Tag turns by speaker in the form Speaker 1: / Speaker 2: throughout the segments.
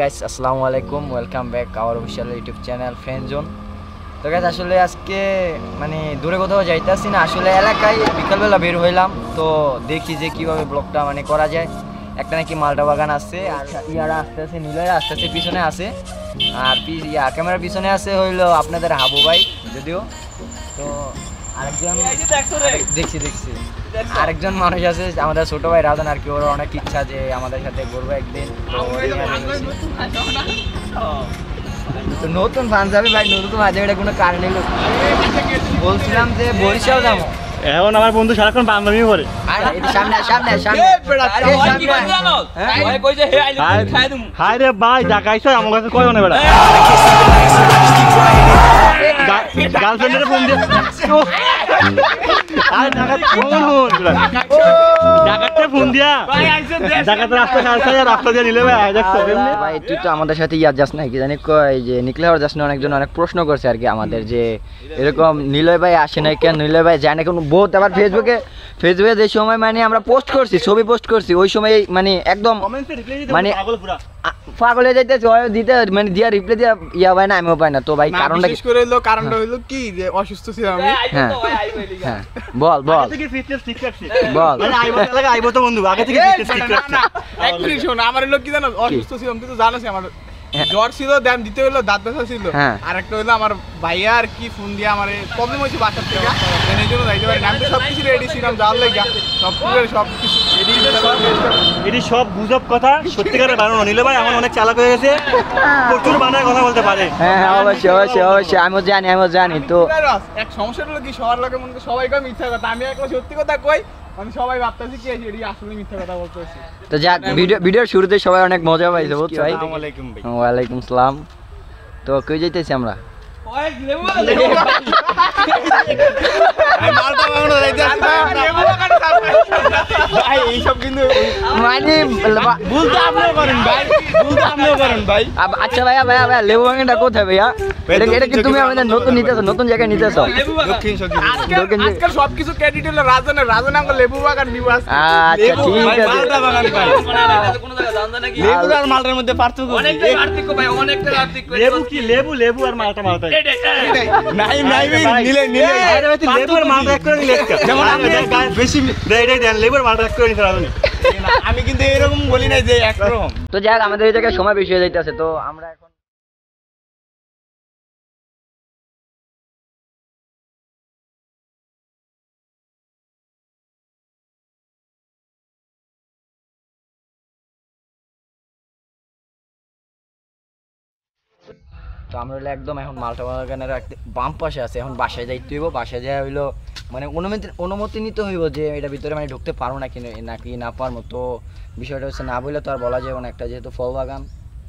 Speaker 1: Guys আসসালামু আলাইকুম welcome back our official YouTube channel Friend Zone তো গাইস আসলে আজকে মানে দূরে কোথাও যাইতেছি না। আসলে এলাকায় বিকালবেলা বের হইলাম, তো দেখি যে কীভাবে ব্লগটা মানে করা যায়। একটা নাকি মালটা বাগান আছে, আর ইয়ারা আস্তে আছে নীলরা আস্তে আস্তে পিছনে আছে। আর ইয়া, ক্যামেরার পিছনে আছে হইল আপনাদের হাবু ভাই, যদিও। তো আরেকজন দেখছি দেখছি। আরেকজন মানুষ আছে আমাদের ছোট ভাই রাজন আর কি ওর অনেক ইচ্ছা যে আমাদের সাথে ঘুরবো একদিন। তো নতুন ফান যাবে ভাই নতুন মাঝে এটা কোনো কারণ বলছিলাম যে বরিশাল যাব।
Speaker 2: এখন আমার বন্ধু সারাক্ষণ বান্ধবী করে।
Speaker 1: হ্যাঁ?
Speaker 2: হাই রে ভাই জাগাইছো আমার কাছে কয় না বেড়া গার্লফ্রেন্ডের ফোন দিয়ে আরে জাগাত ফোন হন জাগাতে ফোন দিয়া। জাগাতে রাস্তা খালছে রাস্তা দিয়ে নিলে ভাই দেখছ
Speaker 1: ভাই তুই তো আমাদের সাথে ইয়ার যাস না কি জানি কয় যে নিকলে হওয়ার যাস না অনেকজন অনেক প্রশ্ন করছে আর কি আমাদের যে এরকম নিলয় ভাই আসে না কেন নিলয় ভাই যায় না কেন বহুত আবার ফেসবুকে ফেসবুকে যে সময় মানে আমরা পোস্ট করছি ছবি পোস্ট করছি ওই সময় মানে একদম মানে
Speaker 2: পাগল পুরা।
Speaker 1: আ- পাগল হয়ে যাইতেছে ওই দিতে মানে দিয়া রিপ্লাই দিয়া ইয়া পায় না আমিও পাই না তো ভাই কারণটা কি?
Speaker 3: বিশেষ করে হলো কারণটা হলো কি যে অসুস্থ ছিলাম আমি।
Speaker 1: হ্যাঁ হ্যাঁ বল বল। বল।
Speaker 2: মানে লাগে আইবো তো বন্ধু আগে থেকে ফিটনেস ঠিক
Speaker 3: না, না, এক মিনিট শোন আমার হলো কি জানো? অসুস্থ ছিলাম তুই তো জানোস আমার
Speaker 1: হ্যাঁ।
Speaker 3: জ্বর ছিল দেন দিতে হলো দাঁত ব্যথা ছিল।
Speaker 1: হ্যাঁ।
Speaker 3: আর একটা হলো আমার ভাইয়া আর কি ফোন দিয়ে আমার প্রবলেম হয়েছে বাসার থেকে। এই জন্য যাইতে পারি আমি তো সব কিছু রেডি ছিলাম যাওয়ার লাগে। সব কিছু সব কিছু
Speaker 2: এটি সব গুজব কথা সত্যিকারের বানানো। নিলে ভাই আমার অনেক চালাক হয়ে গেছে। প্রচুর বানায় কথা বলতে পারে।
Speaker 1: হ্যাঁ হ্যাঁ অবশ্যই অবশ্যই অবশ্যই। আমিও জানি আমিও জানি তো।
Speaker 3: এক সমস্যা হলো কি সবার লোকে মনে সবাই কয় মিথ্যা কথা। আমি একবার সত্যি কথা কই মানে সবাই ভাবতেছি কি এটি আসলে মিথ্যা কথা বলতেছি।
Speaker 1: তো যাক ভিডিও ভিডিওর শুরুতে সবাই অনেক মজা পাইছে বুঝছ ভাই?
Speaker 3: আসসালামু আলাইকুম ভাই।
Speaker 1: ওয়ালাইকুম সালাম। তো কই যাইতেছি আমরা?
Speaker 3: মালটা বানানো যাইতে ভাই এইসব কিন্তু
Speaker 1: মানে
Speaker 3: ভুল তো আপনিও করেন ভাই ভুল তো আপনিও করেন ভাই
Speaker 1: আব- আচ্ছা ভাইয়া ভাইয়া ভাইয়া লেবু বাগানটা কোথায় ভাইয়া এটা এটা কি তুমি আমাদের নতুন নিতেছো নতুন জায়গায় নিতেছো
Speaker 3: দক্ষিণ আজকে
Speaker 1: দক্ষিণ দিকে।
Speaker 3: আজকাল সবকিছু ক্রেডিট হলো রাজনের রাজন আমাকে লেবু বাগান দিব আজকে
Speaker 1: আচ্ছা
Speaker 3: লেবু
Speaker 1: ঠিক
Speaker 3: ভাই,
Speaker 1: আছে
Speaker 3: মালটা বাগান ভাই লেবু আর মালটার মধ্যে পার্থক্য
Speaker 2: লেবু কি লেবু লেবু আর মালটা মালটা
Speaker 3: নাই নাই নিলে নিলে।
Speaker 2: আরে ভাই, তুই লেবু আর করে নিলে
Speaker 3: যেমন
Speaker 2: গায়ে বেশি করে নিতে
Speaker 3: আমি কিন্তু এরকম বলি নাই যে একরকম।
Speaker 1: তো যাক আমাদের এই জায়গায় সময় বেশি হয়ে যাইতেছে তো আমরা তো আমরা হলো একদম এখন মালটা বাগানের বাম পাশে আছে, এখন বাসায় যাইতে হইব, বাসায় যাই হইল মানে অনুমতি অনুমতি নিতে হইব যে এটা ভিতরে মানে ঢুকতে পারো নাকি নাকি না পারব। তো বিষয়টা হচ্ছে না বললে তো আর বলা যাবে না। একটা যেহেতু ফল বাগান,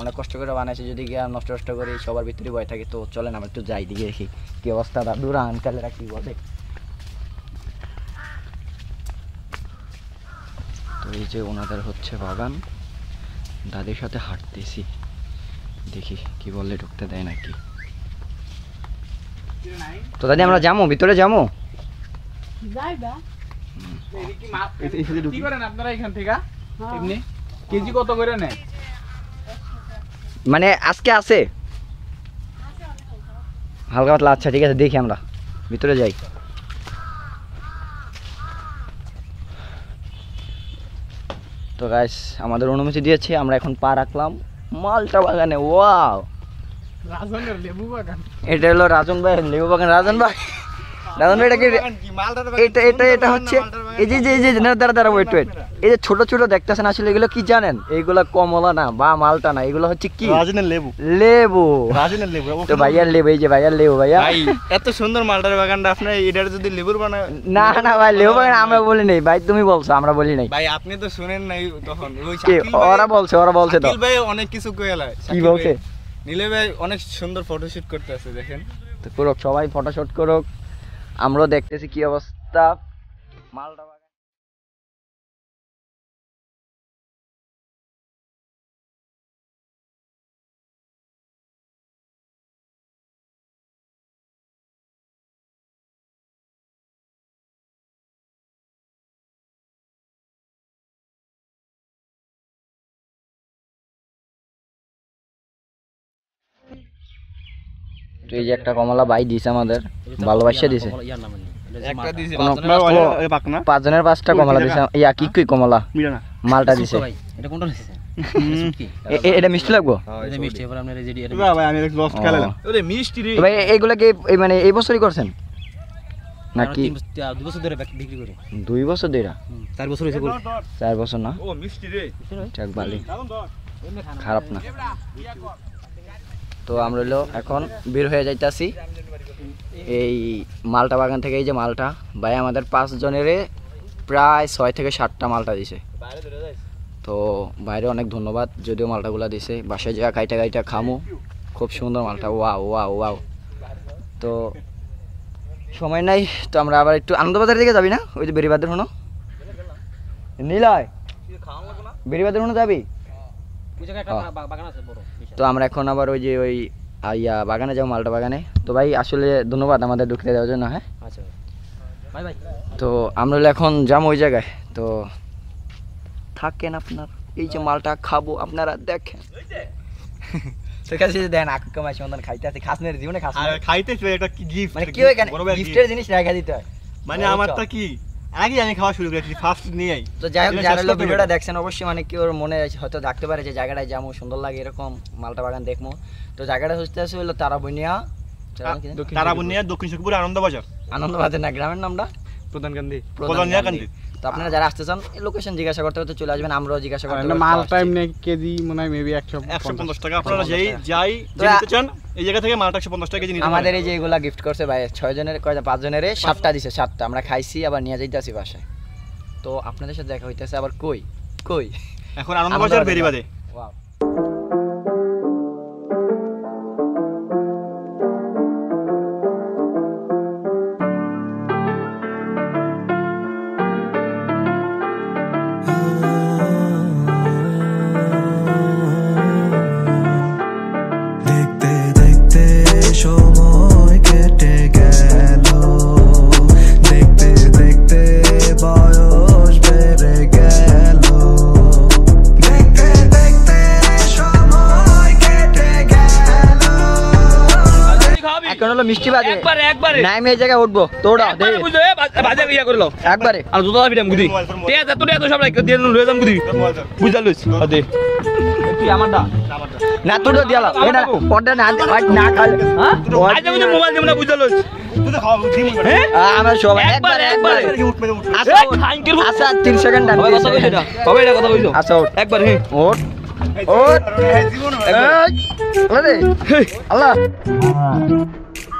Speaker 1: অনেক কষ্ট করে বানাইছে, যদি গিয়ে নষ্ট নষ্ট করি, সবার ভিতরে ভয় থাকে। তো চলেন আমরা একটু যাই দিকে দেখি কি অবস্থা দাদুরা আনকালেরা কি বলে। তো এই যে ওনাদের হচ্ছে বাগান, দাদির সাথে হাঁটতেছি। দেখি কি বললে ঢুকতে দেয় নাকি। তো দাদি আমরা যাব? ভিতরে যাব?
Speaker 3: কি করেন আপনারা এখান থেকে? এমনি? কেজি কত করে নেয়
Speaker 1: মানে আজকে আছে? হালকা পাতলা আচ্ছা ঠিক আছে দেখি আমরা। ভিতরে যাই। তো গাইস আমাদের অনুমতি দিয়েছে আমরা এখন পা রাখলাম। মালটা বাগানে ওয়াও।
Speaker 3: রাজনের লেবু বাগান।
Speaker 1: এটা হলো রাজন ভাই লেবু বাগান রাজন ভাই। রাজন ভাই এটা কি এটা এটা এটা হচ্ছে এই যে যে এই যে না, দাঁড়া দাঁড়া ওয়েট ওয়েট এই যে ছোট ছোট দেখতেছেন আসলে এগুলো কি জানেন? এইগুলো কমলা না বা মালটা না এগুলো হচ্ছে কি?
Speaker 2: রাজনের লেবু।
Speaker 1: লেবু।
Speaker 2: রাজনের লেবু
Speaker 1: তো ভাইয়ার লেবু এই যে ভাইয়ার লেবু ভাইয়া।
Speaker 3: এত সুন্দর মালটার বাগানটা এটার যদি লেবুর বানায়
Speaker 1: না না ভাই লেবু বাগান আমরা বলি নাই। ভাই তুমি বলছো আমরা বলি নাই।
Speaker 3: ভাই আপনি তো শুনেন নাই তখন। ওই শাকিল
Speaker 1: ওরা বলছে ওরা বলছে তো।
Speaker 3: ভাই অনেক কিছু কইলা
Speaker 1: কি বলছে?
Speaker 3: নীলে ভাই অনেক সুন্দর ফটোশুট করতে আছে দেখেন।
Speaker 1: তো করুক সবাই ফটোশুট করুক। আমরাও দেখতেছি কি অবস্থা। মালদা বাগান। এই যে একটা কমলা বাই দিছে আমাদের ভালোবাসা দিছে। পাঁচজনের পাঁচটা কমলা দিছে। ইয়া কি কি কমলা? মালটা দিছে।
Speaker 4: এটা কোনটা
Speaker 1: এটা মিষ্টি লাগবো?
Speaker 4: এটা মিষ্টি এবার আপনার এই যে এটা
Speaker 2: ভাই আমি একটু লস্ট খেলাম
Speaker 3: ওরে মিষ্টি রে।
Speaker 1: তো ভাই এইগুলা কি এই মানে এই বছরই করছেন? নাকি?
Speaker 4: দুই বছর ধরে বিক্রি করি।
Speaker 1: দুই বছর দুইটা
Speaker 4: চার বছর হয়েছে
Speaker 1: চার বছর না?
Speaker 3: ও মিষ্টি রে।
Speaker 1: ঠিক ভালোই খারাপ না। তো আমরা হলো এখন বের হয়ে যাইতাছি। এই মালটা বাগান থেকে, এই যে মালটা, ভাই আমাদের পাঁচ জনের প্রায় ছয় থেকে সাতটা মালটা দিছে। তো বাইরে অনেক ধন্যবাদ, যদিও মালটাগুলা দিছে। বাসায় যা কাইটা কাইটা খামু। খুব সুন্দর মালটা, ওয়াও ওয়াও ওয়াও। তো সময় নাই, তো আমরা আবার একটু আনন্দবাজারের দিকে যাবি না? ওই যে বেরিবাদের হনো? নীলয় বেরিবাদের হনো যাবি? তো আমরা এখন আবার ওই যে ওই আইয়া বাগানে যাব মালটা বাগানে। তো ভাই আসলে ধন্যবাদ আমাদের ঢুকতে দেওয়ার জন্য হ্যাঁ?
Speaker 4: আচ্ছা ভাই। ভাই
Speaker 1: তো আমরা হলো এখন যাব ওই জায়গায়। তো থাকেন আপনার। এই যে মালটা খাব আপনারা দেখেন। তোর কাছে দেন আকুকে মাসি মতন খাইতে আছে। খাস না রে, জীবনে খাস
Speaker 2: খাইতে ছিল কি গিফট
Speaker 1: মানে কি হয় কেন গিফটের জিনিস রেখে দিতে হয়।
Speaker 2: মানে আমার
Speaker 1: তো।
Speaker 2: কি? আগে আমি খাওয়া শুরু করেছি ফার্স্ট নিয়েই।
Speaker 1: তো যাই হোক যারা ভিডিওটা দেখছেন অবশ্যই মানে কি ওর মনে হয়তো থাকতে পারে যে জায়গাটায় যাব সুন্দর লাগে এরকম মালটা বাগান দেখব। তো জায়গাটা হচ্ছে আছে হলো তারাবনিয়া।
Speaker 2: তারাবুনিয়া দক্ষিণ সুখপুর আনন্দবাজার।
Speaker 1: আনন্দবাজার না গ্রামের নামটা?
Speaker 3: প্রধান গান্ধী।
Speaker 1: তো আপনারা যারা আসতে চান লোকেশন জিজ্ঞাসা করতে করতে চলে আসবেন আমরাও জিজ্ঞাসা করতে
Speaker 3: মাল টাইম নেই কেজি মনে হয় মেবি একশো
Speaker 2: একশো পঞ্চাশ টাকা আপনারা যেই যাই
Speaker 1: তো
Speaker 2: যে
Speaker 1: আ-
Speaker 2: নিতে চান এই জায়গা থেকে মালটা একশো পঞ্চাশ টাকা কেজি
Speaker 1: আমাদের এই যে এগুলা গিফট করছে ভাই ছয় জনের কয়টা পাঁচ জনের সাতটা দিছে সাতটা। আমরা খাইছি আবার নিয়ে যাইতেছি বাসায়। তো আপনাদের সাথে দেখা হইতেছে আবার কই? কই?
Speaker 2: এখন আনন্দবাজার। বেরিবাদে।
Speaker 1: ওয়াও মিষ্টি বাজে।
Speaker 4: একবারে একবারে।
Speaker 1: নাই আমি এই জায়গায় উঠবো। তোরা দে।
Speaker 4: বুঝো এ বাজে ইয়া করে লও।
Speaker 1: একবারে।
Speaker 4: আর জুতো দাবি দাম গুদি। তে এত তে এত সব রাখ দিয়ে লয়ে যাম গুদি। বুঝা লইছ দে। তুই আমারটা
Speaker 1: না তোর দিয়ালা এটা পড়টা না না খালে
Speaker 4: হ্যাঁ? আজ আমি মোবাইল দেব না বুঝা লইছ
Speaker 2: তুই দিমু
Speaker 4: হ্যাঁ
Speaker 1: আমরা সবাই
Speaker 4: একবারে,
Speaker 1: একবারে আচ্ছা। আচ্ছা তিন সেকেন্ড ডান
Speaker 4: কথা এটা। কথা কইছ
Speaker 1: আচ্ছা ওঠ
Speaker 4: একবার হ্যাঁ।
Speaker 1: ওঠ ওঠ আল্লাহ।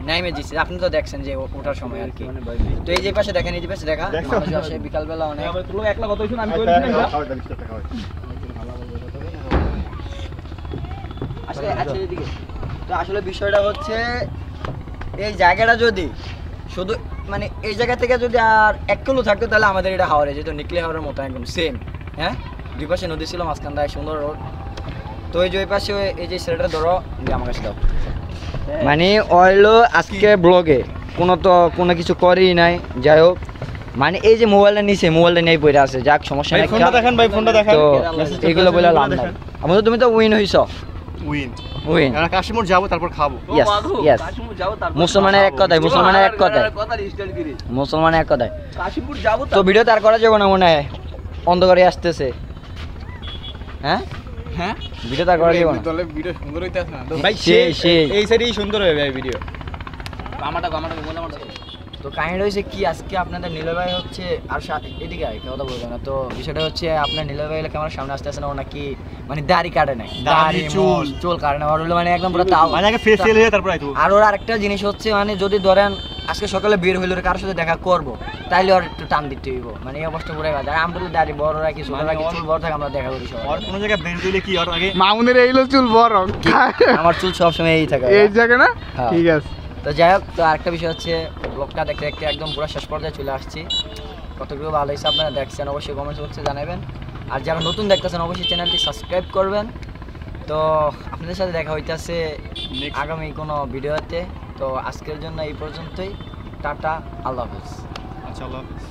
Speaker 1: নাইমে দিচ্ছে আপনি তো দেখছেন যে ওঠার সময় আর কি। তো এই যে পাশে দেখেন এই যে পাশে দেখা মানুষ আসে বিকালবেলা অনেক।
Speaker 4: একলা কথা হইছ আমি
Speaker 1: আসলে আচ্ছা এদিকে। তো আসলে বিষয়টা হচ্ছে এই জায়গাটা যদি শুধু মানে এই জায়গা থেকে যদি আর এক কিলো থাকতো তাহলে আমাদের এটা হাওড়ে যেত নিকলি হাওড়ের মতো একদম সেম হ্যাঁ? দুই পাশে নদী ছিল মাঝখানটায় সুন্দর রোড তো এই যে ওই পাশে ওই- এই যে ছেলেটা ধরো যে আমার কাছে দাও। মানে অয়েলো আজকে ব্লগে কোনো তো কোনো কিছু করেই নাই যাই হোক। মানে এই যে মোবাইলটা নিছে মোবাইলটা নেই পড়ে আছে যাক সমস্যা নাই।
Speaker 2: ফোনটা দেখেন ভাই ফোনটা দেখেন।
Speaker 1: তো এগুলো বলে লাভ নাই। আমাদের তুমি তো উইন হইছ।
Speaker 2: উইন।
Speaker 1: উইন।
Speaker 2: আমরা কাশিমোড় যাব তারপর খাব।
Speaker 1: ইয়েস ইয়েস মুসলমানের এক কথায় মুসলমানের এক কথায়।
Speaker 4: কথা রিস্টার্ট করি।
Speaker 1: মুসলমানের এক কথায়।
Speaker 4: কাশিমপুর যাব
Speaker 1: তো ভিডিও তার করা যাবে না মনে হয়। অন্ধকারে আসতেছে। হ্যাঁ?
Speaker 3: হ্যাঁ?
Speaker 1: ভিডিও তার করা না।
Speaker 3: দলে ভিডিও সুন্দর হইতে আছে না?
Speaker 1: ভাই সেই। সেই
Speaker 3: এই সাইডেই সুন্দর হবে ভাই ভিডিও।
Speaker 4: আমারটা আমারটা বলে আমারটা
Speaker 1: তো কাহিনী হয়েছে কি আজকে আপনাদের নীলয় ভাই হচ্ছে আর এদিকে আয়, কথা বলব না। তো বিষয়টা হচ্ছে আপনার নীলয় ভাই ক্যামেরার সামনে আসতে আসে না ও নাকি মানে দাড়ি কাটে নাই।
Speaker 2: দাড়ি, চুল।
Speaker 1: চুল কাটে না ওর মানে একদম পুরো তাও
Speaker 2: মানে আগে ফেসিয়াল হয়ে তারপর
Speaker 1: আর ওর আরেকটা জিনিস হচ্ছে মানে যদি ধরেন আজকে সকালে বের হইল কার সাথে দেখা করব। তাইলে ওর একটু টান দিতে হইব। মানে এই অবস্থা পুরো বাজার আমরা তো দাঁড়ি বড়রা কি চুল বড় থাকে আমরা দেখা করি
Speaker 2: সব কোনো জায়গায় বের হইলে কি আর আগে
Speaker 3: মাউনের এইলো চুল বড়।
Speaker 1: আমার চুল সবসময় এই থাকে
Speaker 3: এই জায়গা না?
Speaker 1: হ্যাঁ।
Speaker 3: ঠিক আছে।
Speaker 1: তো যাই হোক তো আরেকটা বিষয় হচ্ছে ব্লগটা দেখতে দেখতে একদম পুরো শেষ পর্যায়ে চলে আসছি। কতগুলো ভালো হয়েছে আপনারা দেখছেন অবশ্যই কমেন্ট বক্সে জানাবেন। আর যারা নতুন দেখতেছেন অবশ্যই চ্যানেলটি সাবস্ক্রাইব করবেন। তো আপনাদের সাথে দেখা হইতেছে আগামী কোনো ভিডিওতে তো আজকের জন্য এই পর্যন্তই। টাটা আল্লাহ হাফিজ।
Speaker 2: আচ্ছা আল্লাহ হাফিজ।